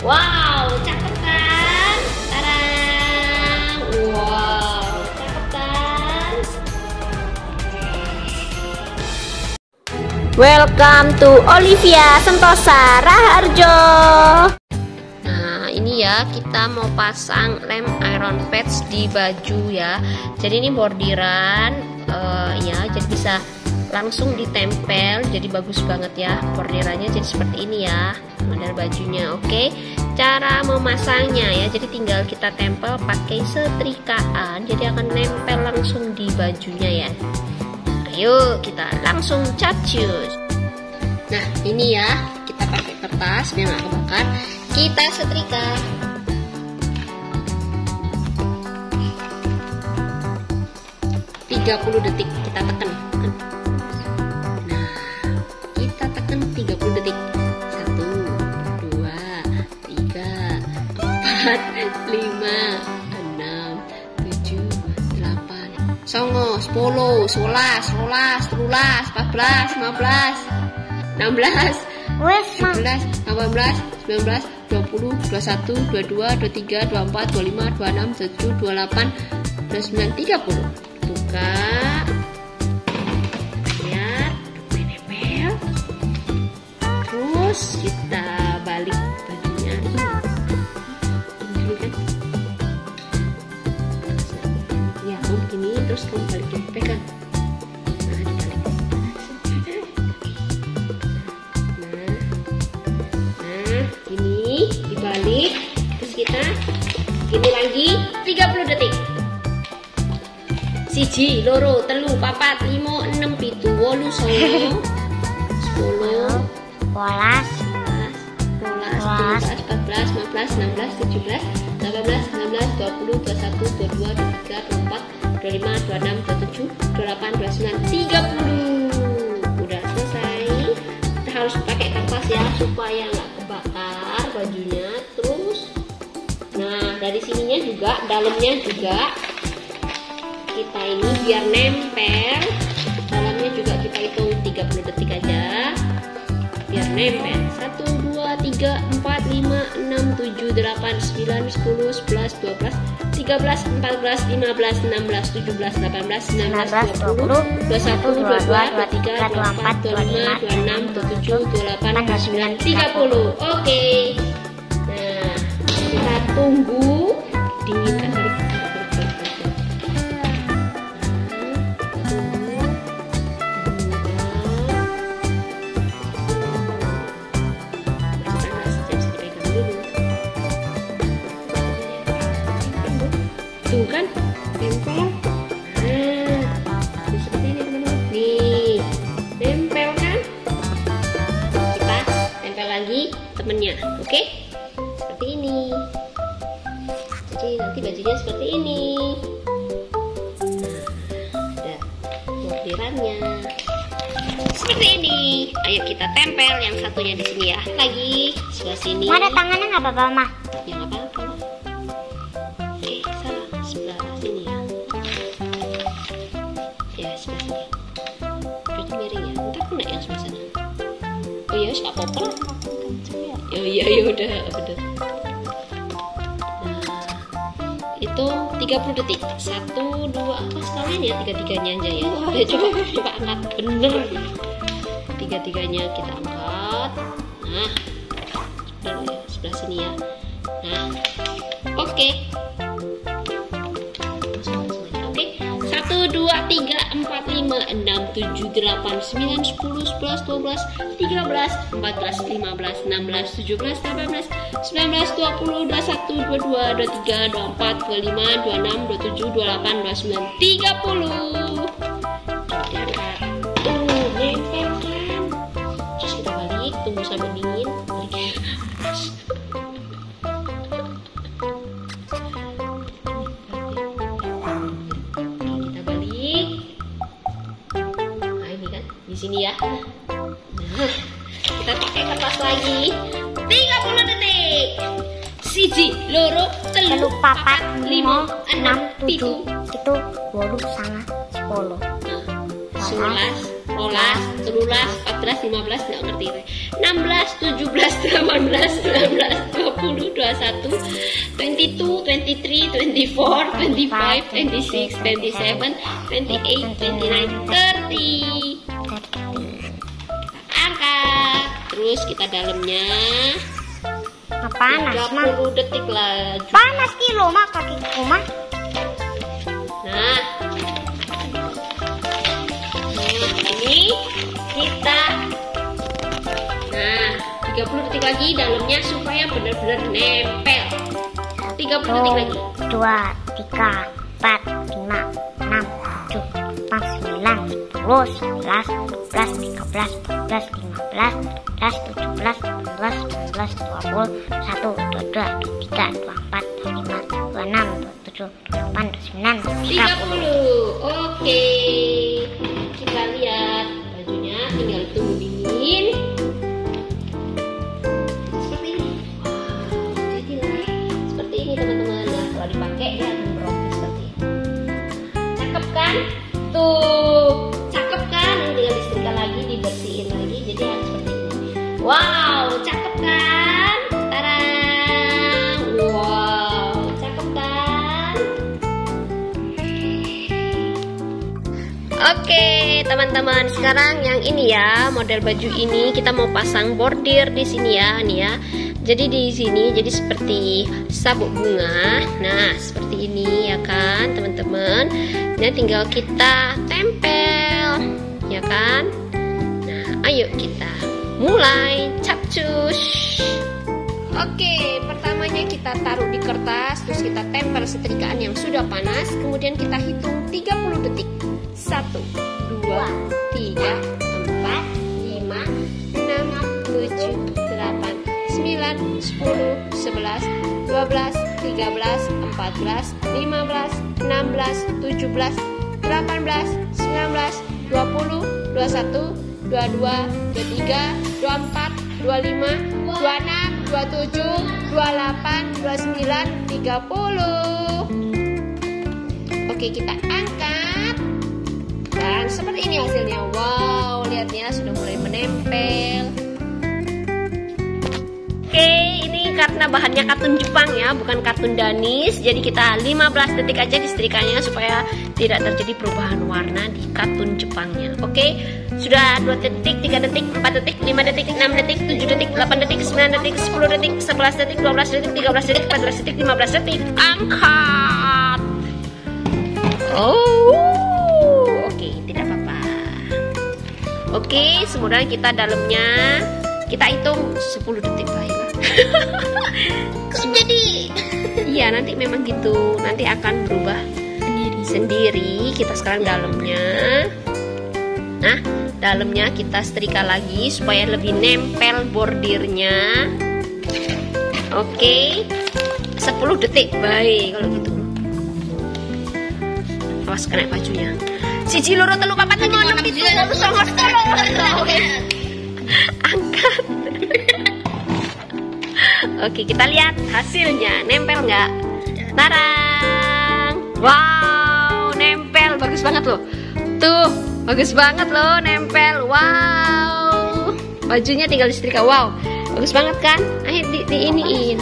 Wow, cakep kan? Tarang. Wow, cakep kan? Welcome to Olivia Sentosa Raharjo. Nah, ini ya kita mau pasang lem iron patch di baju ya. Jadi ini bordiran uh, ya, jadi bisa langsung ditempel. Jadi bagus banget ya bordirannya jadi seperti ini ya. Model bajunya. Oke. Cara memasangnya ya. Jadi tinggal kita tempel pakai setrikaan. Jadi akan nempel langsung di bajunya ya. Ayo kita langsung capcus. Nah ini ya kita pakai kertas biar nggak kebakar. Kita setrika. Tiga puluh detik kita tekan. 4 5 songo, sepuluh, sebelas, 9, 10, empat belas, lima belas, enam belas, tujuh belas, delapan belas, sembilan belas, dua puluh, dua satu, dua dua, dua tiga, dua empat, dua lima, dua enam, tujuh, dua delapan, dua sembilan, tiga puluh. Buka. Lihat, nempel. Terus kita siji loro telu papat limo enam pitu wolu songo sepuluh Polas, rolas, rolas, empat belas, lima belas, enam belas, tujuh belas, delapan belas, sembilan belas, dua puluh, dua satu, dua dua, dua tiga, dua empat, dua lima, dua enam, dua tujuh, dua delapan, dua sembilan, tiga puluh. Udah selesai. Kita harus pakai kertas ya supaya nggak kebakar bajunya. Terus, nah dari sininya juga, dalamnya juga kita ini biar nempel. Dalamnya juga kita hitung 30 detik aja biar nempel 1, 2, 3, 4, 5, 6, 7, 8, 9, 10, 11, 12, 13, 14, 15, 16, 17, 18, 19, 20, 21, 22, 23, 24, 25, 26, 27, 28, 29, 30 oke nah kita tunggu tuh kan? Tempel. Nah seperti ini teman-teman. Nih. Tempel kan? Kita tempel lagi temennya oke? Seperti ini. Jadi nanti bajunya seperti ini. Nah ada bordirannya. Seperti ini. Ayo kita tempel yang satunya di sini ya. Lagi sebelah sini. Mana tangannya nggak apa-apa, Ma? ya ya, nggak apa-apa lah. Oh iya, ya udah, bener. Nah, itu 30 detik. Satu, dua, apa sekalian ya tiga-tiganya aja ya. Udah coba, coba angkat bener. Tiga-tiganya kita angkat. Nah, dulu ya sebelah sini ya. Nah, oke. Oke, dua, tiga, empat, lima, enam, tujuh, delapan, sembilan, sepuluh, sebelas, dua belas, tiga belas, empat belas, lima belas, enam belas, tujuh belas, delapan belas, sembilan belas, dua puluh, dua satu, dua dua, dua tiga, dua empat, dua lima, dua enam, dua tujuh, dua delapan, dua sembilan, tiga puluh. Nempel kan. Terus kita balik, tunggu sampai dingin. Balik. Siji loro telu papat, lima enam pitu itu bolu sangat sepuluh. Nah, sebelas rolas telulas empat belas lima belas nggak ngerti enam belas tujuh belas delapan belas sembilan belas dua puluh 21, 22, 23, 24, 25, 26, 27, 28, 29, 30. Angkat. Terus kita dalamnya Nah, panas mah. 30 detik lagi. Panas kilo mah kakiku mah. Nah, nah ini kita nah 30 detik lagi dalamnya supaya benar-benar nempel. 30 detik lagi. dua, tiga, empat, lima, enam, tujuh, delapan, sembilan, sepuluh, sebelas, dua belas, tiga belas, belas, tujuh belas, delapan belas, sembilan belas, dua puluh, satu, dua dua, dua tiga, dua empat, dua lima, dua enam, dua tujuh, dua delapan, dua sembilan, tiga puluh. 30. Teman-teman, sekarang yang ini ya, model baju ini kita mau pasang bordir di sini ya, nih ya. Jadi di sini jadi seperti sabuk bunga. Nah, seperti ini ya kan, teman-teman. Nah, tinggal kita tempel, ya kan? Nah, ayo kita mulai capcus. Oke, pertamanya kita taruh di kertas, terus kita tempel setrikaan yang sudah panas, kemudian kita hitung 30 detik. 1, 2, 3, 4, 5, 6, 7, 8, 9, 10, 11, 12, 13, 14, 15, 16, 17, 18, 19, 20, 21, 22, 23, 24, 25, 26, 27, 28, 29, 30. Oke, kita angkat. Dan seperti ini hasilnya. Wow, lihat ya sudah mulai menempel. Oke, ini karena bahannya katun Jepang ya, bukan katun Danis. Jadi kita 15 detik aja disetrikanya supaya tidak terjadi perubahan warna di katun Jepangnya. Oke, sudah 2 detik, 3 detik, 4 detik, 5 detik, 6 detik, 7 detik, 8 detik, 9 detik, 10 detik, 11 detik, 12 detik, 13 detik, 14 detik, 15 detik. Angkat. Oh, Oke, semudah kita dalamnya kita hitung 10 detik lah ya. Kok jadi? Iya, nanti memang gitu. Nanti akan berubah sendiri. Sendiri. Kita sekarang dalamnya. Nah, dalamnya kita setrika lagi supaya lebih nempel bordirnya. Oke. 10 detik. Baik kalau gitu. Awas kena bajunya. Siji loro telu papat lima enam tujuh wolu songo sepuluh. Angkat. Oke, kita lihat hasilnya. Nempel nggak? Tarang. Wow, nempel. Bagus banget loh. Tuh, bagus banget loh, nempel. Wow. Bajunya tinggal disetrika. Wow, bagus banget kan? Ayo di, di iniin.